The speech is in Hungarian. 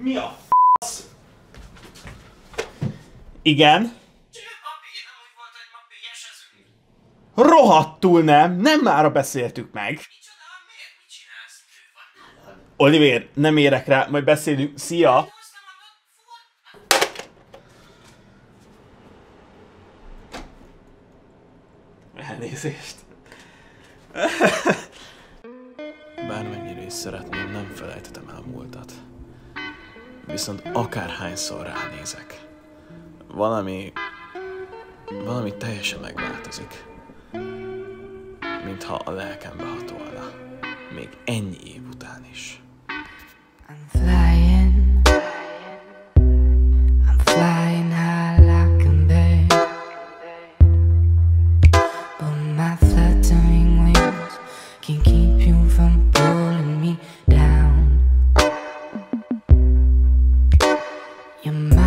Mi a f***sz? Igen? Rohadtul nem, nem mára beszéltük meg. Oliver, nem érek rá, majd beszélünk. Szia! Elnézést. Bármennyire is szeretném, nem felejtetem el múltat viszont akárhányszor ránézek, valami, valami teljesen megváltozik. Mintha a lelkembe hatolna, még ennyi év után is. I'm flying, I'm flying your.